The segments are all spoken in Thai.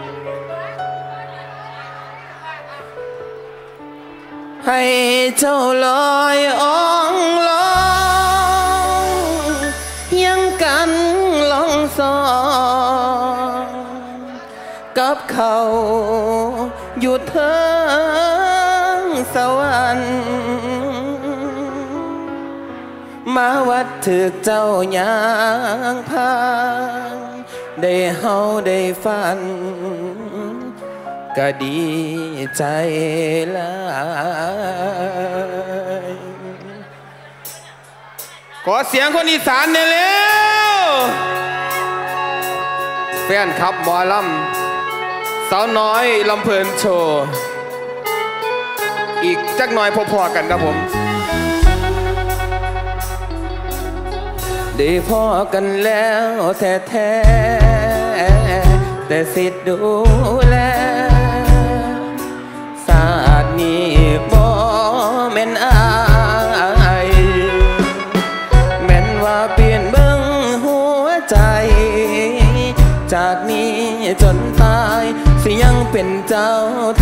อบคุณค่ะให้เจ้าลอยอ่องลองยังกันลองสองกั ก็ดีใจลายขอเสียงคนอีสานหน่อยเร็วแฟนขับหมอลำสาวน้อยลำเพลินโชว์ อีกจักหน่อยพอๆกันครับผมได้พอกันแล้วแท้ๆแต่สิทธิ์ดูแล เ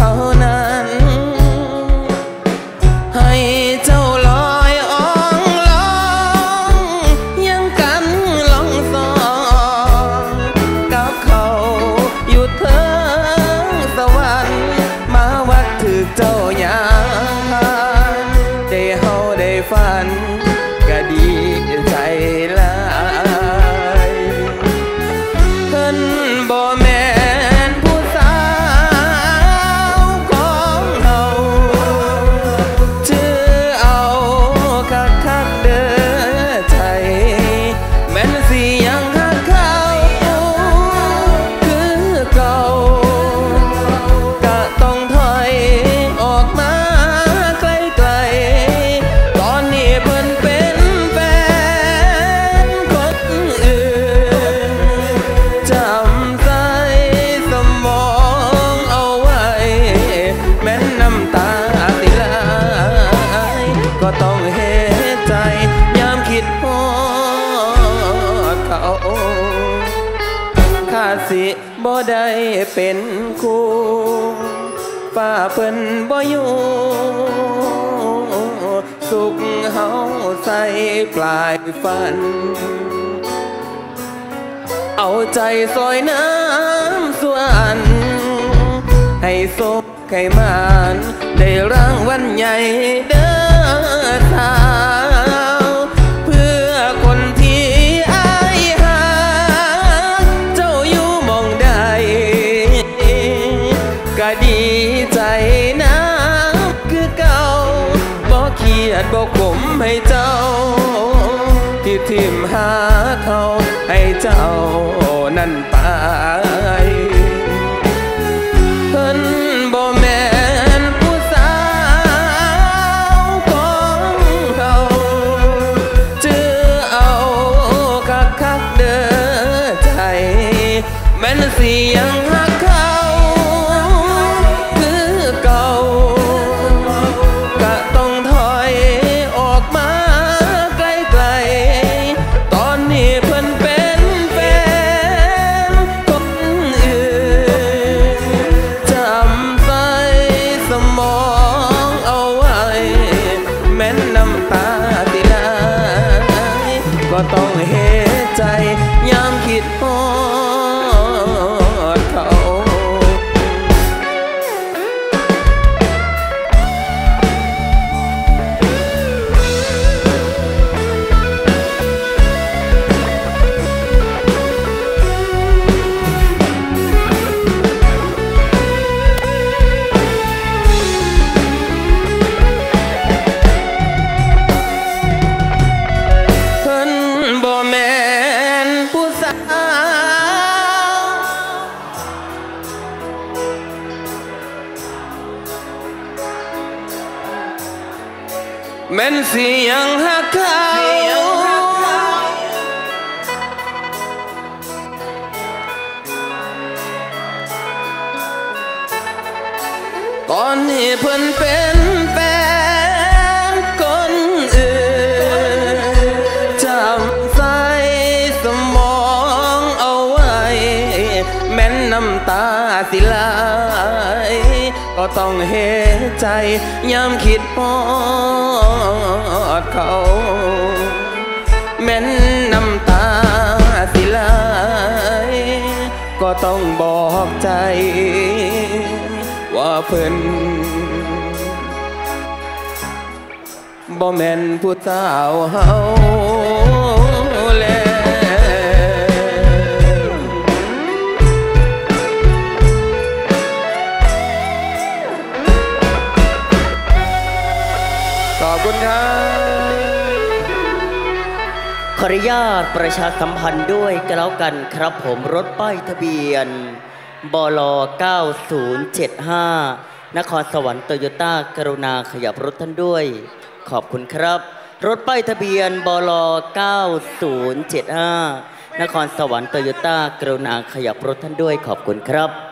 เพิ่นบ่อยู่สุขเฮาใส่ปลายฝัน เอาใจซอยน้ำส่วนให้สุขมานได้รางวัลใหญ่เด้อสาวเพื่อคนที่อายหา เจ้าอยู่มองใดก็ดี เครียดบ่ขมให้เจ้า ที่ทิมหาเขาให้เจ้านั่นไป แม่นสียงหักเขาตอนนี้เพิ่นเป็นแฟนคนอื่นจำใส่สมองเอาไว้ แม่นน้ำตาสิไหก็ต้องเหใจยามคิดพอ เขา แม้นน้ำตาสิไหลก็ต้องบอกใจ ว่าเพิ่นบ่แม่นผู้สาวเฮา ญาตประชาสัมพันธ์ด้วยก็แล้วกันครับผมรถป้ายทะเบียน บล 9075 นครสวรรค์โตโยต้ากรุณาขยับรถท่านด้วย ขอบคุณครับ รถป้ายทะเบียน บล 9075 นครสวรรค์โตโยต้ากรุณาขยับรถท่านด้วย ขอบคุณครับ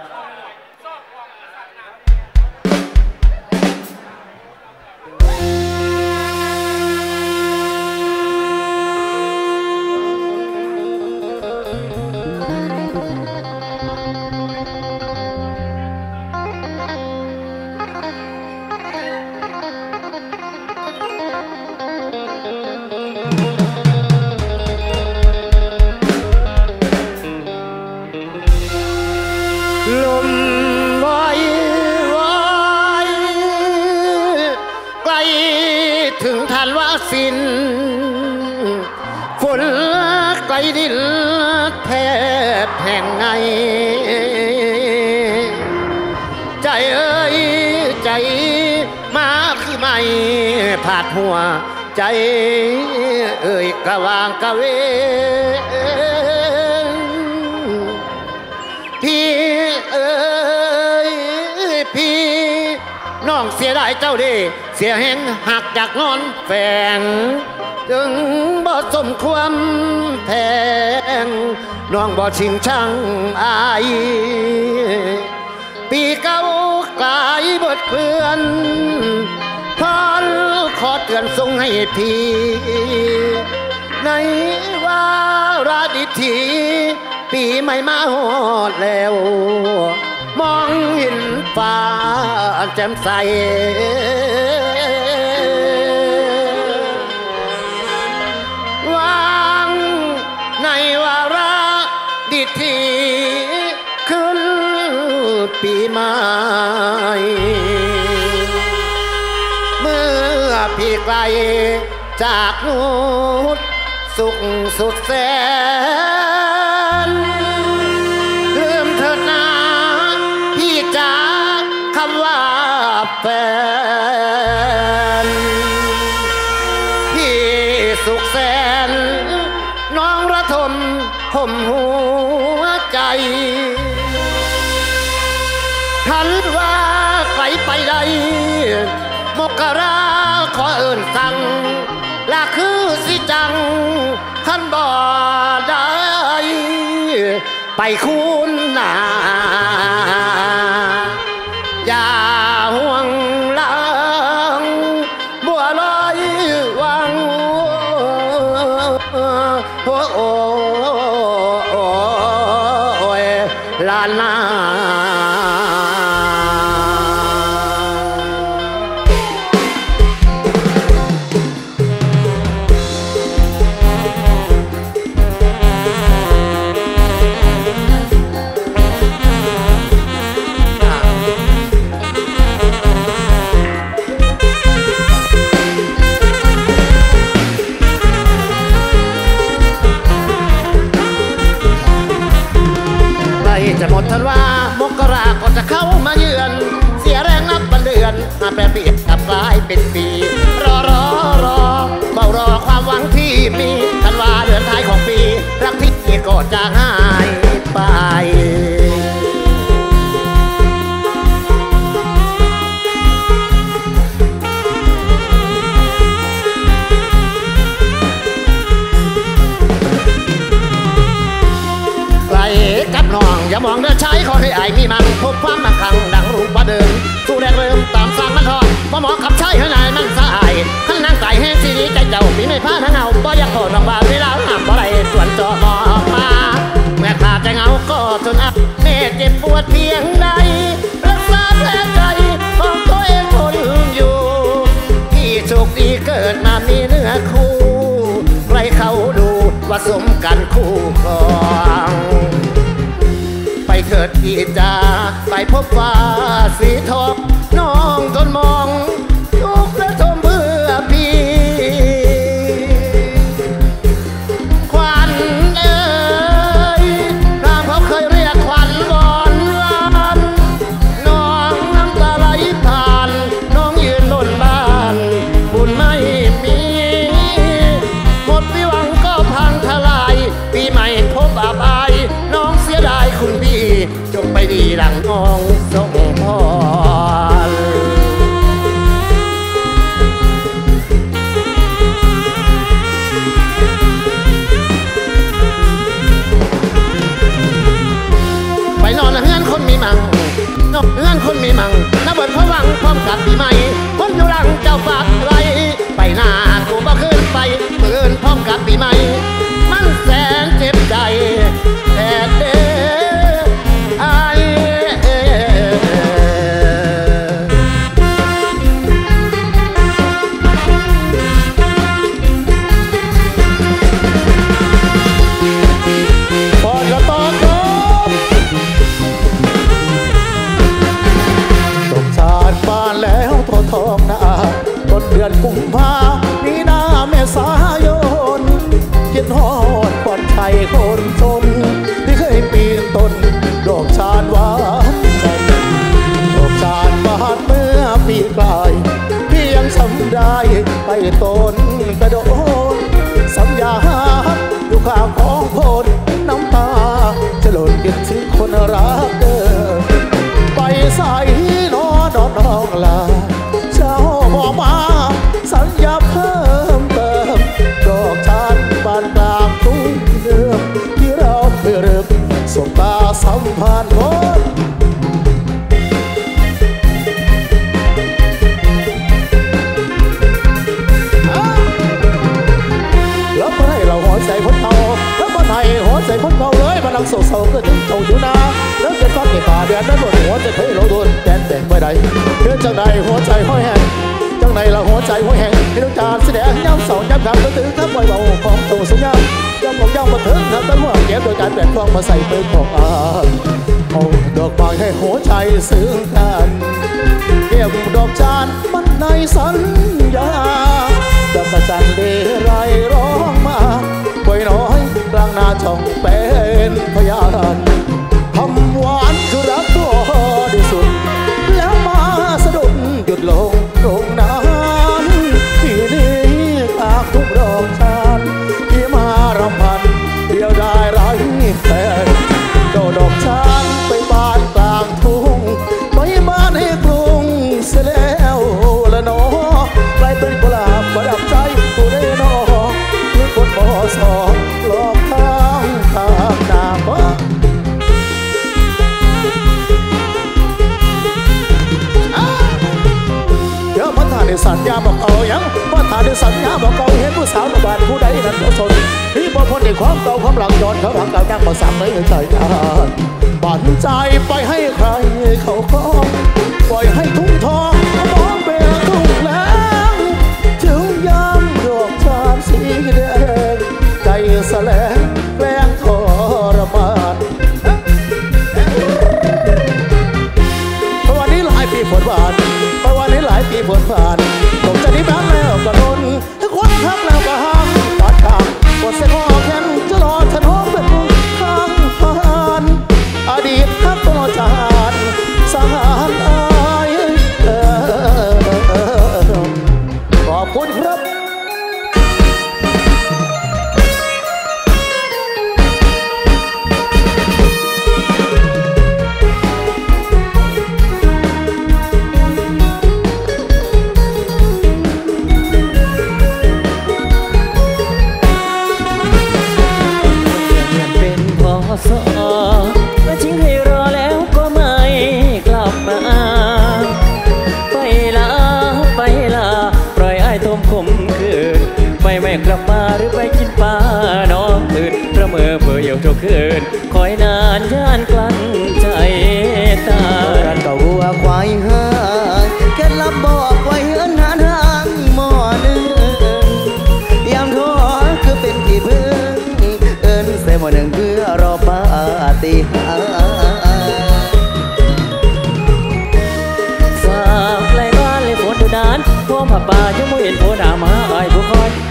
จากนอนแฟน จึงบ่สมความแพงน้องบ่ชิงช่างอาย ปีเก่ากลายบทเพื่อนพอนขอเตือนทรงให้พี่ในวาราดิถีปีใหม่มาหอดแล้ว มองเห็นฟ้าแจ่มใส ปีใหม่เมื่อพี่ไกลจากนูดสุขสุดแสนลืมเถิดนาพี่จากคำว่าแฟน ไปคุณนา พี่จ้าไปพบฟ้าสีทองน้องทนมอง คนชนที่เคยปีนต้นดอกชาติหวานใจดอกชาติบานเมื่อปีกลายพี่ยังจำได้ไปต้น สัมพันธ์โอ้ยแล้วเมื่อให้เราหัวใจพ้นเตาแล้วเมื่อไทยหัวใจพ้นเตาเลยมานังโศกเศร้าก็ถึงเตาอยู่นาแล้วเกิดฟังเก็บป่าเดือนนั้นหมดหัวใจเคยเราโดนแดนแดงเมื่อใดเดือนจังใดหัวใจห้อยแห้งจังใดเราหัวใจห้อยแห้งให้ดวงจานแสดงย้ำเสาย้ำคำก็ถึงข้ามไว้เบาของตัวสัญญา ย้ำของย้ำมาถึงนะต้นหัวเก็บโดยการแบ่งกล้องมาใส่เติมของอาเอาดอกไม้ให้หัวใจซึ้งกันเก็บดอกจานมันในสัญญาดอกกระจันเดไรร้องมาป่วยน้อยกลางนาช่องเป็นพยานคำหวานคือรักตัวที่สุด แล้วมาสะดุดหยุดลง บอกเอายังมาทานในสัญญาบอกเอาเห็นผู้สาวในบ้านผู้ใดนั้นผู้สนที่บ่พ้นในความเก่าความหลังย้อนเขาหลังเก่านั่งมาสั่งเลยใจทานบันใจไปให้ใครเขาก็ปล่อยให้ทุ่งทองมอง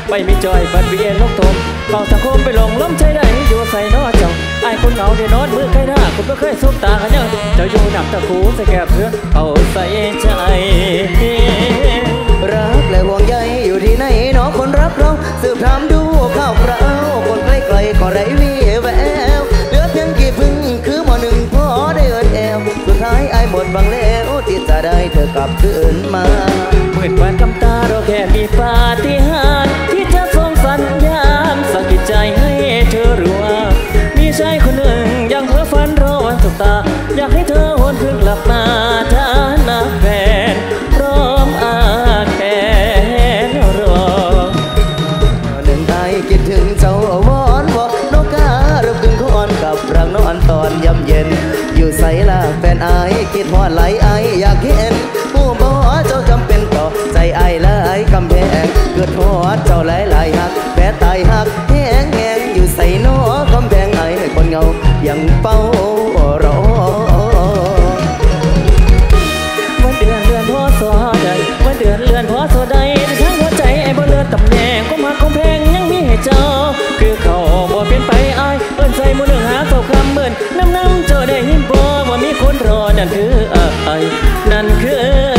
ไปไม่จอยบัดวีเอ็นลงทมกองสังคมไปลงล้มใจได้อยู่ใส่นอเจ้าไอ้คนเหงาเดียโนอนมือใครหน้าคุณก็เคยสบตาขยันเจ้าอยู่หนักตะคูใส่แก่เพื่อเอาใส่ใจรักและห่วงใยอยู่ที่ไหนน้อคนรับรองสืบถามดูข้าวเปล่าคนใกล้ไกลก็ไร้วีแววเหลือเพียงกี่พึ่งคือหมอหนึ่งพอได้เอินแอวสุดท้ายไอ้หมดบังแล้วที่จะได้เธอกลับคืนมาเหมือนวันคำตาเราแค่มีปาฏิหาริย์ ชายคนหนึ่งยังเพ้อฝันรอวันสุตา อยากให้เธอหวนคืนกลับมาถ้านักแฟนพร้อมอาแขนรอหนึ่งใจคิดถึงเจ้าวอนวอนนกการักึ่งขอนกับรังนอนตอนยำเย็น อยู่ใส่ละแฟนไอคิดหอดไหลไออยากเห็นผู้บ่เจ้าจำเป็นต่อใจไอและไอกำแพงเกิดหัวเจ้าไหลไหลหักแพ้ตายหัก รอนั่นคืออะไรนั่นคือ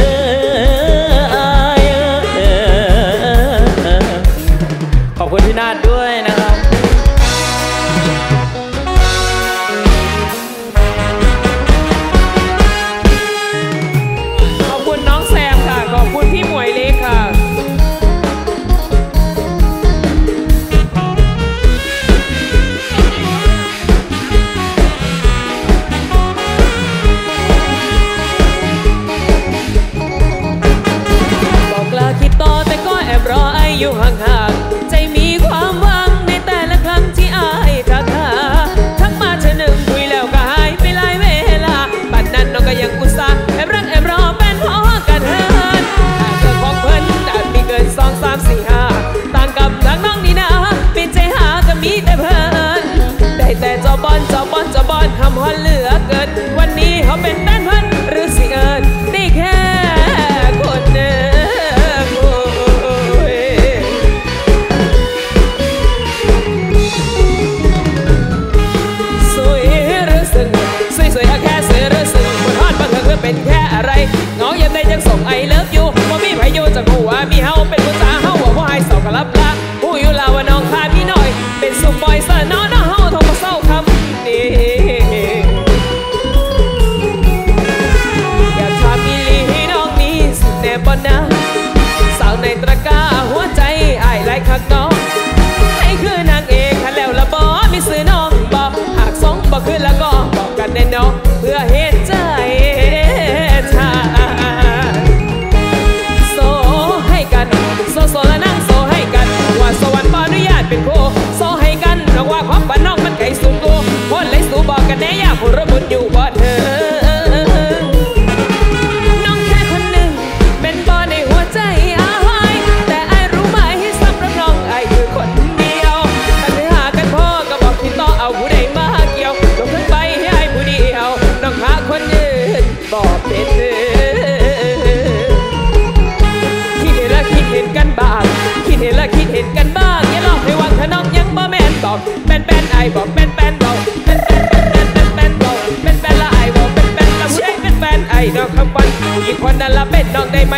ญิงคนนั้นละเป็นน้องได้ไหม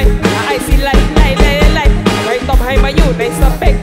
ไอซีไลไลไลไลใครตบให้มาอยู่ในสเปก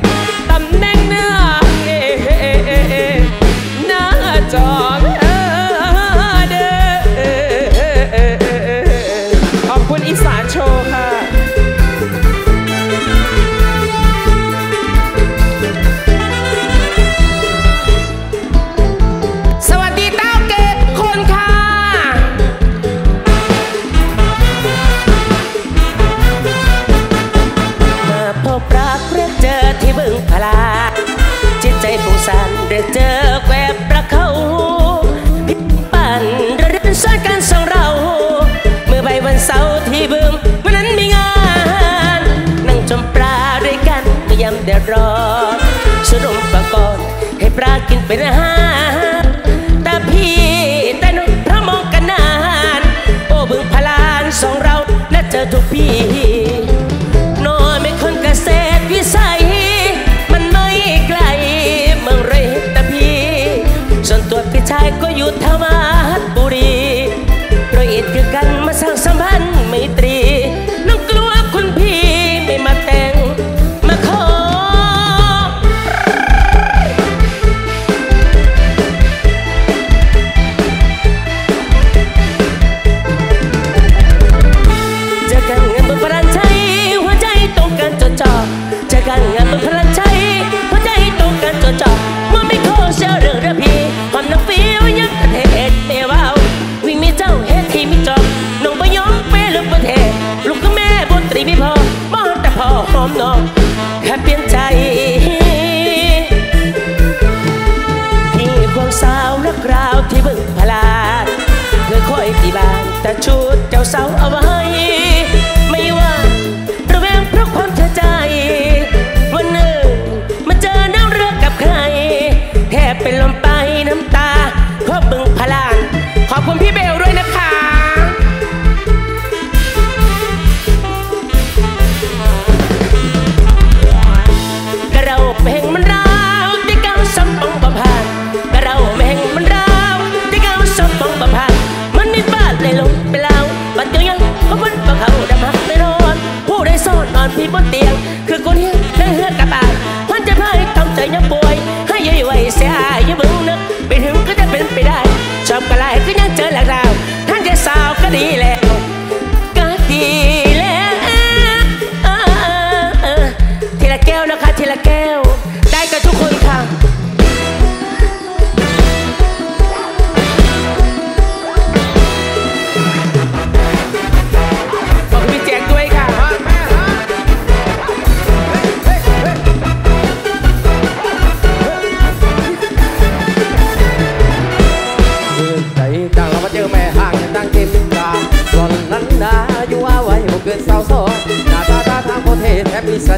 เป็นอาหาร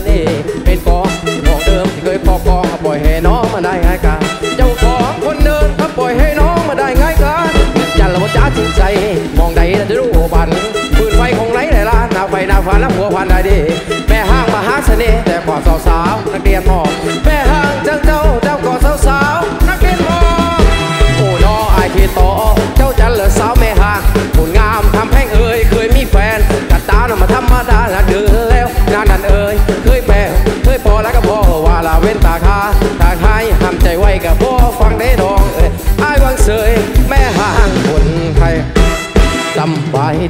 น่เป็นกองของเดิมที่เคยพอกองปล่อยให้น้องมาได้ง่ายกันเจ้าของคนเดินก็ปล่อยให้น้องมาได้ง่ายกันจันละวจ้าจริงใจ มองใดจะรู้บันปืนไฟของไรไหนล่ะนาไฟนาฟันและหัวพันได้ดีแม่ห้างมาหาเสน่ห์แต่กว่าสาวนักเรียนมอง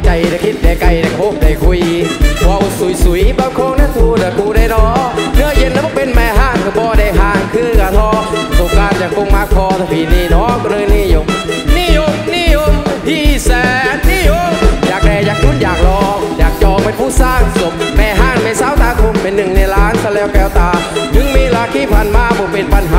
ใจแต่คิดได้ไกลแต่พบได้คุยว่าสุยสุยบ้โคงนั้นทูแต่กูได้รอเนื้อเย็นแล้วมึงเป็นแม่ห้างก็บ่ได้ห่างคือกระทอสงการจะคงมาคอถ้าพี่นี่น้องก็เลยนิยมนิยมนิยมที่แสนนิยมอยากแด้อยากนุ่นอยากรออยากจองเป็นผู้สร้างศพแม่ห้างแม่สาวตาคมเป็นหนึ่งในล้านสแล้วแก้วตา ถึงมีลาขี้ผ่านมาบ่เป็นปัญหา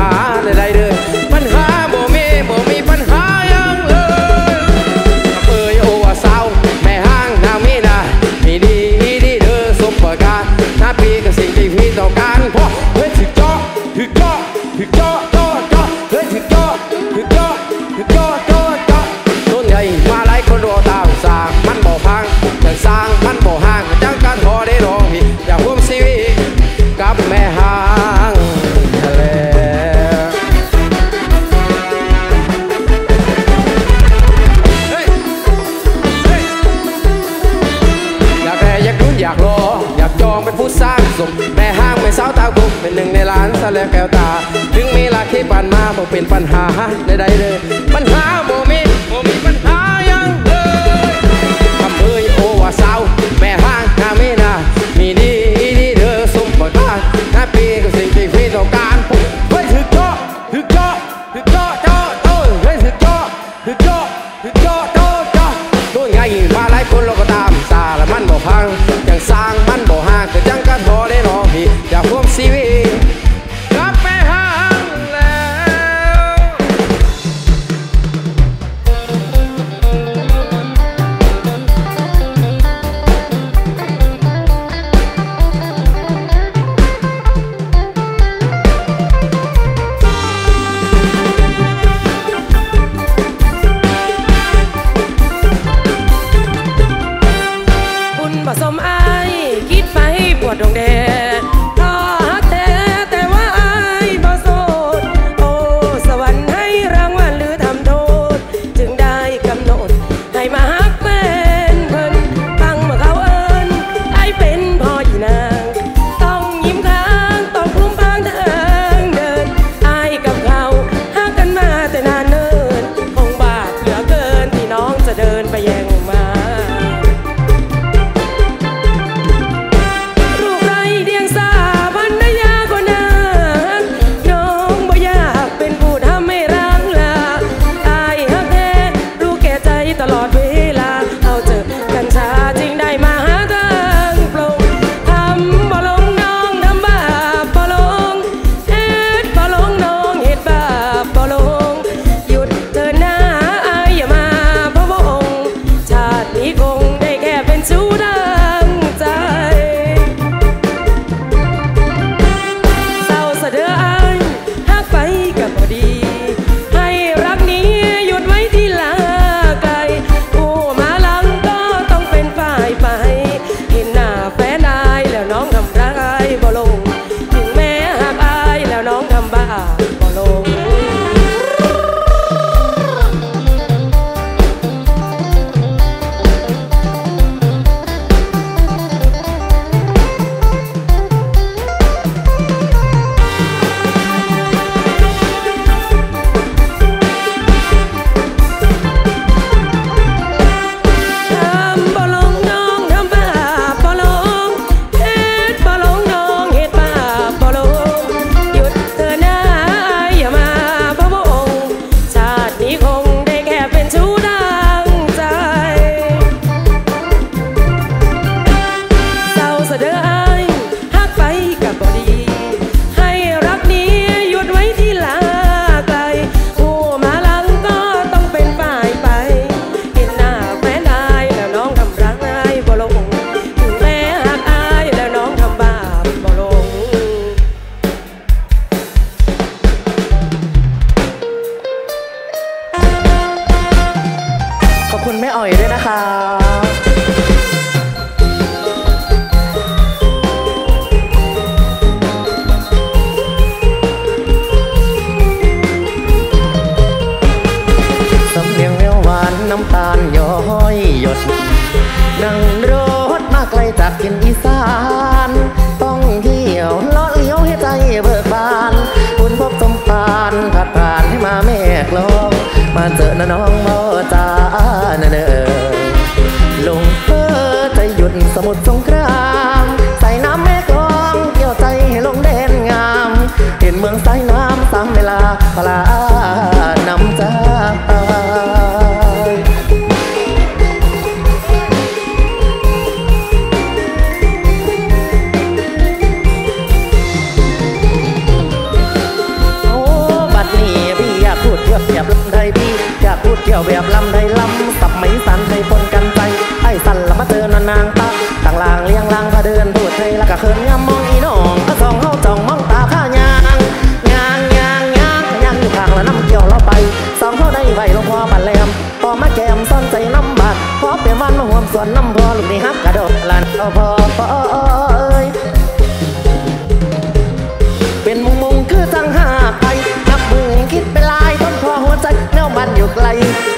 ไล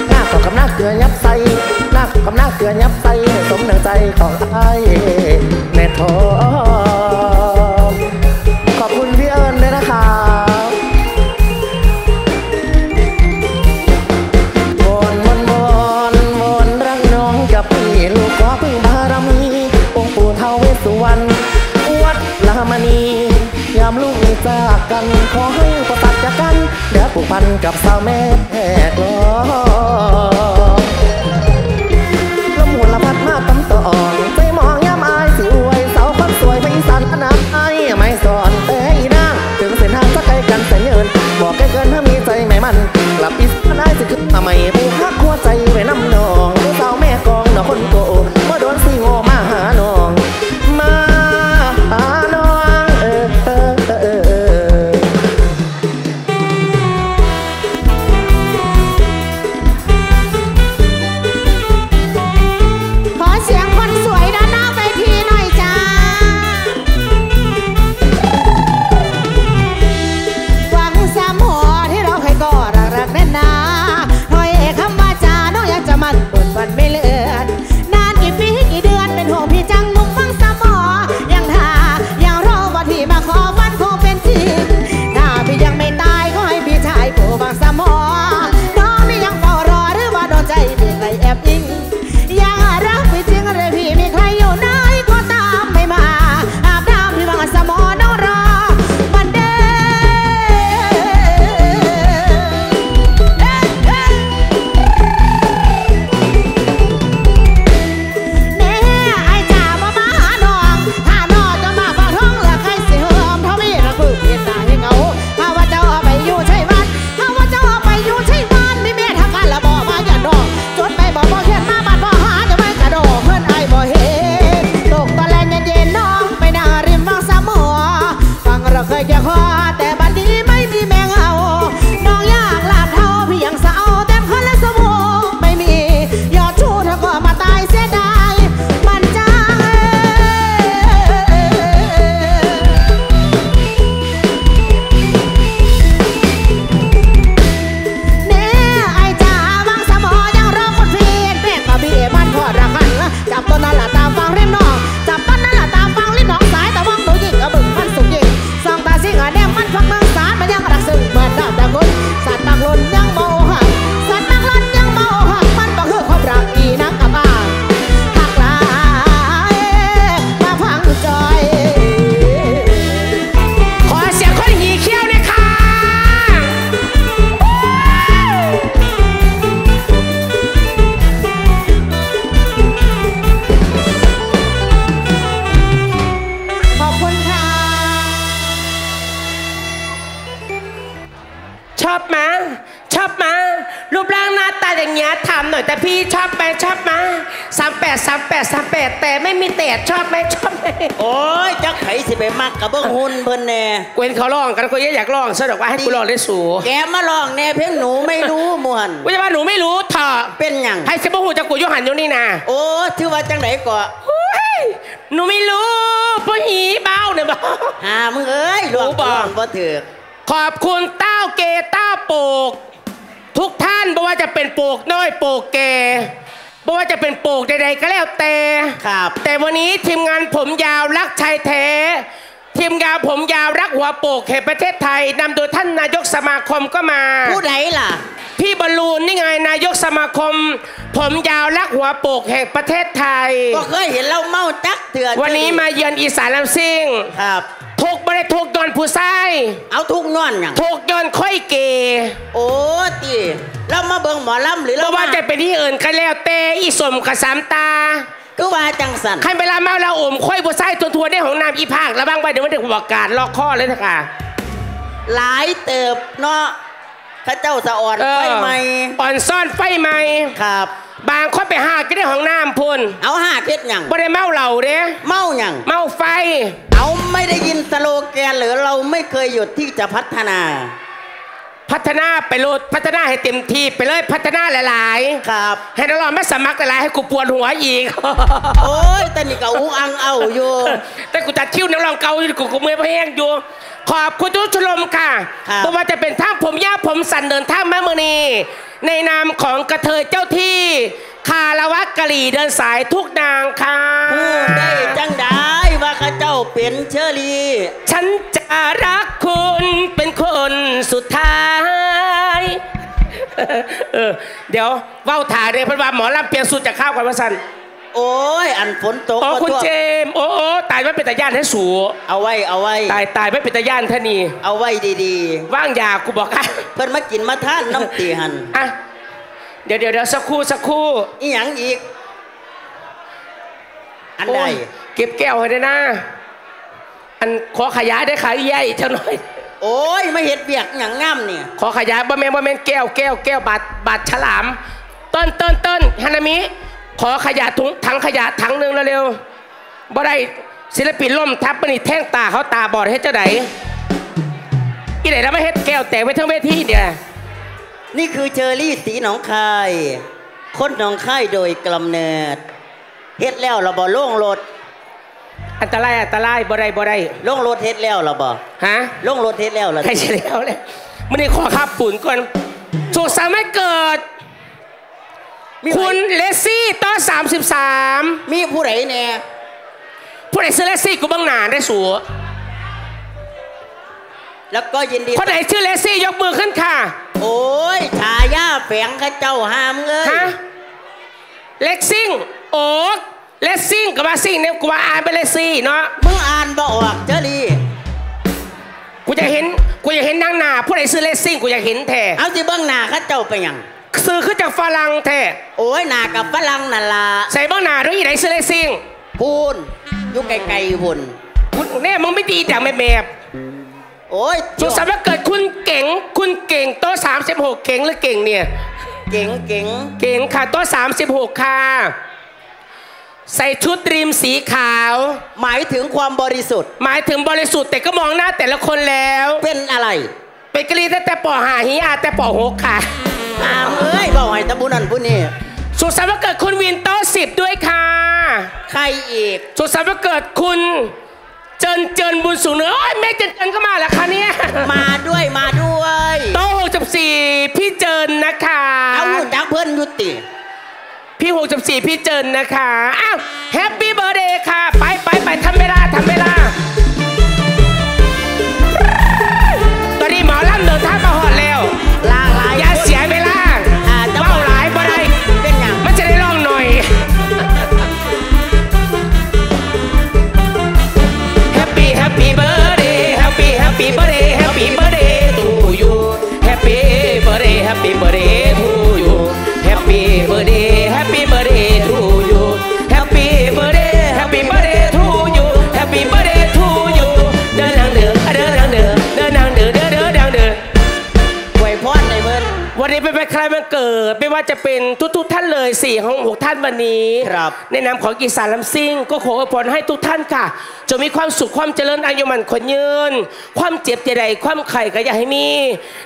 หน้าของคำหน้าเกลือยับใสหน้าของคำหน้าเกลือยับใสสมหนังใจของไอ้ันกับสาวแม่แพทย์องลมหัวละพัดมาตำตองใจมองย้ำอายสิวยสาวคนสวยไปอีสานขนาดไอ้ไม่สอนแต่อีนางถึงเส้นทางสักไกลกันแสนเยินบอกแกเกินถ้ามีใจไม่มัน กลับอีสานได้สิคือทำไมไปฮักหัวใจไว้น้ำนอง กันก็ยอะอยากลองซะดอกว่าให้กูลองได้สูแกมาลองแน่เพียงหนูไม่รู้มวนกูจะว่าหนูไม่รู้เถอะเป็นหยังให้เซบหูจะกูยุหันอยู่นี่นะโอ้ถือว่าจังไหนก่อหนูไม่รู้ผู้หญิงเบาเนี่ยบอกอ่ามึงเอ้ยหลวงบอกบ่ถือขอบคุณเต้าเกต้าโปก ทุกท่านบ่ว่าจะเป็นโปกน้อยโปกแกบ่ว่าจะเป็นโปกใดๆก็แล้วแต่แต่วันนี้ทีมงานผมยาวรักชายแท้ ทีมงานผมยาวรักหัวโปกเขตประเทศไทยนำโดยท่านนายกสมาคมก็มา ผู้หนล่ะ พี่บอลลูนนี่ไงนายกสมาคม ผมยาวรักหัวโปกแห่งประเทศไทย ก็เคยเห็นเราเมาจักเถื่อนวันนี้มาเยือนอีสานลำซิ่งครับถูกไม่ได้ถูกโดนผู้ชาย เอาทุกนอนอย่างถูกโดนค่อยเกโอ้ตีเรามาเบิ่งหมอลำหรือเราว่าจะเป็นที่อื่นก็แล้วแต่อีสมกับสามตา ก็ว่าจังสันใครเวลาเมาเราอมค่อยผู้ชายตัวทัวๆได้ของนามอีภาคแล้วบ้างไปเดี๋ยวมันถึงบอกการลอกข้อเลยนะคะหลายเติบเนาะพระเจ้าสะอ่อนเออไฟไหมอ่อนซ่อนไฟไหมครับ บางคนไปหาก็ได้ของน้ำพุ่นเอาห้าเพชรหยังบ่ได้เมาเหล่าเด้เมาหยังเมาไฟ เอาไม่ได้ยินสโลแกนหรือเราไม่เคยหยุดที่จะพัฒนา พัฒนาไปโลดพัฒนาให้เต็มที่ไปเลยพัฒนาหลายครับๆให้นักร้องไม่สมัครหลายๆให้กูปวดหัวอีก โอ้ยแต่นี่ก็อุ้งอังเอาอยู่ แต่กูจัดคิวนักร้องเก่าอยู่กูกูเมื่อยเพลงอยู่ขอบคุณทุกชมค่ะครับเพราะว่าจะเป็นท่างผมยาวผมสันเดินท่างมาเมือนี ในนามของกระเทยเจ้าที่ คารวะกะหรี่เดินสายทุกนางค่ะพูดได้จังได้ว่าข้าเจ้าเป็นเชอรี่ ฉันจะรักคุณเป็นคนสุดท้ายเออเดี๋ยวเว้าถ่ายเลยเพราะว่าหมอลำเปลี่ยนสูตรจากข้าวก่อนว่าสัน โอ้ย อันฝนตกโอ้ก็คุณทั่วเจมส์โอ้โอ้ตายไม่เป็นตาย่านให้สูเอาไว้เอาไว้ ตายตายไม่เป็นตาย่านท่านีเอาไว้ดีว่างยากูบอกอะๆเพิ่นมากินมาท่านน้ำตีหันอะเดี๋ยวเดี๋ยวเดี๋ยวสักครู่สักครู่อีหยังอีก อันใดโยเก็บแก้วให้ได้นะอันขอขยายได้ขายใหญ่เท่าน้อยโอ้ยมาเห็ดเบียกหยังงามเนี่ย ขอขยายบ่แม่นบ่แม่นแก้วแก้วแก้วบาดบาดฉลาม ต้นต้นต้นฮานามิ ขอขยะถุงถังขยะถังหนึ่งเร็วๆบ่ได้ศิลปินล่มทับมันนี่แท่งตาเขาตาบอดเฮ็ดเจ้าไดอีไหนแล้วมาเฮ็ดแก้วแตกไปทั้งเวทีเนี่ยนี่คือเชอรี่สีหนองคาย คนหนองคายโดยกำเนิดเฮ็ดแล้วเราบ่โล่งรถอันตรายอันตรายบ่ได้บ่ได้โล่งรถเฮ็ดแล้วเราบ่ฮะโล่งรถเฮ็ดแล้วเหรอใครเฉลียวเลยมันนี่ขอขับปุ่นก่อนสุขสันต์ไม่เกิด มีคุณเลสซี่ต้อ33 มีผู้ใดแน่ผู้ใดชื่อเลสซี่กูเบังหนาได้สูแล้วก็ยินดีคนไหนชื่อเลสซี่ยกมือขึ้นค่ะโอ้ยฉายาแฝงข้าเจ้าห้ามเลยฮะเล็กซิ่งโอ๊กเลสซิ่งกับว่าซิ่งเนี่ยกูว่าอ่านเป็นเลสซี่เนาะมึงอ่านบ่ออกเชอรี่กูจะเห็นกูอยากเห็นนางหนาผู้ใดชื่อเลสซิ่งกูอยากเห็นแท้เอาสิเบิ่งหน้าข้าเจ้าไปหยัง ซื้อขึ้นจากฝรั่งแท้โอ้ยหน้ากับฝรั่งนั่นล่ะใส่เบ้างหนาด้วยอีไหนชื่อเลสซิ่งพูนอยู่ไกลๆพุ่นกูแน่มึงไม่ดีจากแม่แบบโอ้ยสุขสันต์วันเกิดคุณเก่ง คุณเก่งโต๊ะ36เก่งหรือเก่งเนี่ย เก่งเก่งเก่งค่ะโต๊ะ36ค่ะ ใส่ชุดริมสีขาว หมายถึงความบริสุทธิ์ หมายถึงบริสุทธิ์แต่ก็มองหน้าแต่ละคนแล้ว เป็นอะไร เป็นกะลีตั้งแต่ปอหาฮิอาแต่ปอหกค่ะ อามเอ้ยบอกให้ตะบุนันผู้นี้สุขสันต์วันเกิดคุณวินโต๊ะสิบด้วยค่ะ ใครอีก สุขสันต์วันเกิดคุณเจินเจินบุญสูงเนื้อโอ้ยแม่เจินเจินก็มาแล้วค่ะเนี่ยมาด้วยมาด้วยโต๊ะหกสิบสี่พี่เจินนะคะเอาหุ่นจักเพื่อนยุติ พี่หกสิบสี่พี่เจินนะคะอ้าวแฮปปี้เบ t ร์ a เดย์ค่ะ ไปไปไปทำเวลาทำเวลาตอนนี้หมอลำเดินทาง happy, but นนี้เป็นใครมันเกิด ไม่ว่าจะเป็นทุกๆท่านเลยสี่ของหกท่านวันนี้ครับในนามของอีสานลำซิ่ง ก็ขออวยพรให้ทุกท่านค่ะจะมีความสุขความเจริญอายุมันคนยืน ความเจ็บจะใดความไข่ก็อย่าให้มี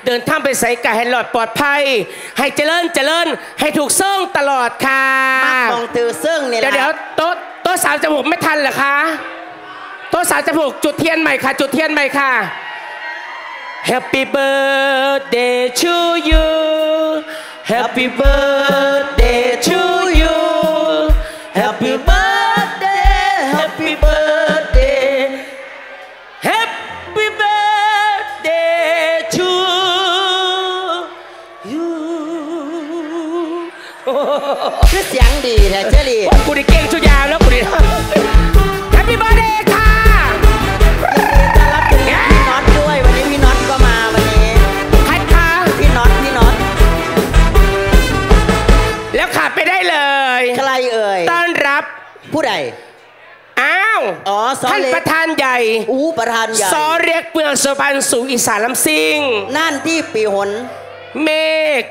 เดินทางไปใส่กายให้หลอดปลอดภัย ให้เจริญเจริญให้ถูกเสื่องตลอดค่ะมักมองตือซึ่งนี่เดี๋ยวเดี๋ยวโต๊ะโต๊ะสามจมูกไม่ทันเหรอคะโต๊ะสามจมูกจุดเทียนใหม่ค่ะ จุดเทียนใหม่ค่ะ Happy birthday to you. Happy birthday to you. Happy birthday, happy birthday. Happy birthday to you. คือเสียงดีแท้เจลีาวอ๋อซอท่านเล็ปกระธานใหญ่ อู้ประธานใหญ่ซอเรียกเมืองสุพรรณสู่อีสานลำซิงนั่นที่ปีหนเมฆ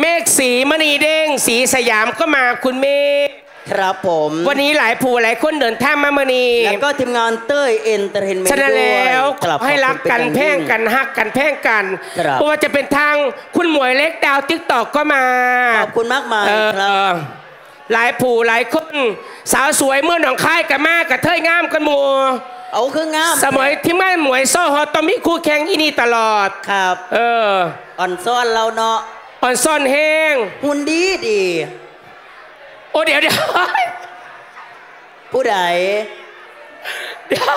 เมฆสีมณีเด้งสีสยามก็มาคุณเมฆครับผม วันนี้หลายผู้หลายคนเดินทางมามณีแล้วก็ทีมงานเต้ยเอนเตอร์เทนเมนต์ฉะนั้นแล้วครับให้รักกันขอบคุณแพ่งเป็กันฮักกันแพ่งกันครับเพราะว่าจะเป็นทางคุณหมวยเล็กดาวติ๊กตอกก็มา ขอบคุณมากมายเออครับเออ หลายผู้หลายคน สาวสวยเมื่อหนองคายกับแม่กับเทยงามกันหมูเอาคืองามสมัยที่แม่หมวยโซฮอตตอมมีคู่แข่งอีนี่ตลอดครับ เอออ่อนซ้อนเราเนาะอ่อนซ่อนแห้งหุ่นดีดีโอ้เดี๋ยวเดี๋ยวผู้ใดเดี๋ยว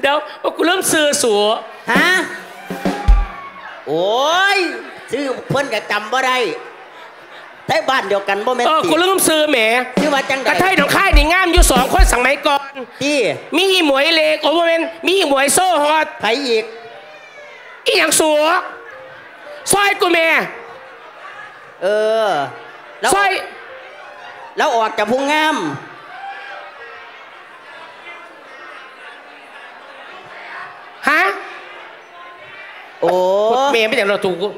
เดี๋ยวกูเริ่มซื้อสัวฮะโอ้ยชื่อเพิ่นก็จำบ่ได้ ไทยบ้านเดียวกันบ่แม่นเออติกูเริ่มซื้อแหมชื่อว่าจังกไดระเทยหนองคายนี่งามอยู่สองคนสมัยก่อนที่มีอีหมวยเล็กโอ้โหเมนมีอีหมวยโซ่ฮอตไผอีกอีหยังสัวซอยกูแม่เออแล้วซอยแล้วออกจากผู้งามฮะโอ้เมย์ไม่อย่างเราถูกกู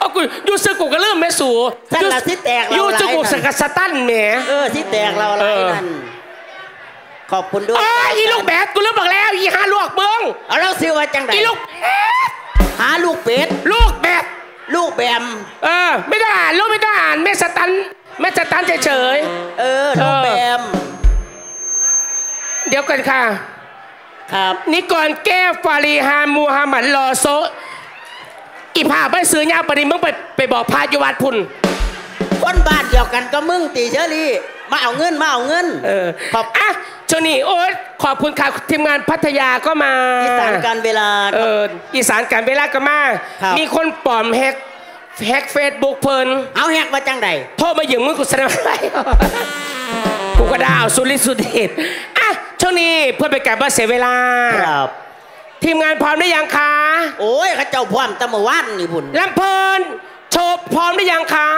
เอากูอยูซึกูก็เริ่มไม่สูสั่นละที่แตกเราอยูซึกูหลายนั่นสกัดสตันแหมเออที่แตกเราอะไรเออนั่นขอบคุณด้วยอ้ายอีลูกแบดกูเริ่มบอกแล้ว อีหาลวกเบิ้งเอาแล้วซื้อว่าจังไดอีลูกแบดหาลูกเป็ดลูกแบดลูกแบมเออ ไม่ได้อ่านลูกไม่ได้อ่านแม่สตันแม่สตันเฉยเออลูกเออแบมๆเดี๋ยวกันค่ะ ครับนิกรแก้วฟารีฮานมูฮัมหมัดลอโซ อีผาไปซื้อยาปริมึงไปไปบอกพายุวัดพุ่น คนบ้านเดียวกันก็มึงตีเชอรี่ มาเอาเงินมาเอาเงินเออขอบอะช่วงนี้โอ๊ตขอบคุณค่ะทีมงานพัทยาก็มาอีสานการเวลาเอออีสานการเวลาก็มาครับมีคนปลอมแฮกแฮกเฟซบุ๊กเพิ่นเอาแหกมาจังไดโทษมาหยิงมึงกูแสดงอะไรกูก็ดาวสุดฤทธิ์สุดเดชอะช่วงนี้เพื่อเป็นการว่าเสียเวลาครับ ทีมงานพร้อมได้ยังคะโอ้ยเข้าเจ้าพร้อมแตะเมื่อวานนี่บุญลำเพลินโชว์พร้อมได้ยังคะ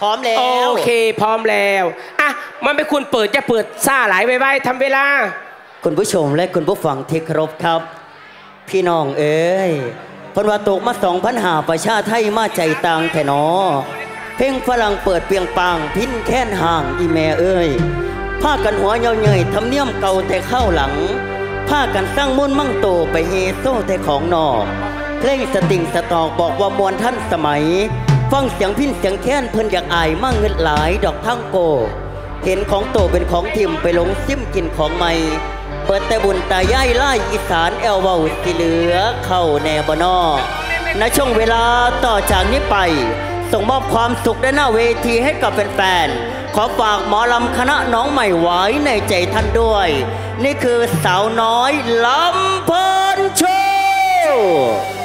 พร้อมแล้ว โอเค พร้อมแล้วอะมันเป็นคุณเปิดจะเปิดซ่าหลายไว้ๆทำเวลา คุณผู้ชมและคุณผู้ฟังที่เคารพครับ พี่น้องเอ้ยเพนว่าตกมาสองพันหาประชาไทยมาใจต่างแท่นอเพลงฝรั่งเปิดเปียงปังพินแค้นห่างอีแม่เอ้ยผ้ากันหัวเยาเยยทำเนียมเก่าแต่เข้าหลัง ผ้ากันสร้างมุ่นมั่งโตไปเฮโซแต่ของนอกเพลงสติงสตอกบอกว่ามวลท่านสมัย ฟังเสียงพินเสียงแค้นเพิ่นอยากอายมั่งเงินหลายดอกทั้งโก เห็นของโตเป็นของทิมไปหลงซิมกินของใหม่ เปิดแต่บุญตาย่ายไล่อีสานแอลเวาที่เหลือเข้าแนบนอณช่วงเวลาต่อจากนี้ไป ส่งมอบความสุขด้านหน้าเวทีให้กับแฟนๆ ขอฝากหมอลำคณะน้องใหม่ไว้ในใจท่านด้วย นี่คือสาวน้อยลำเพลินโชว์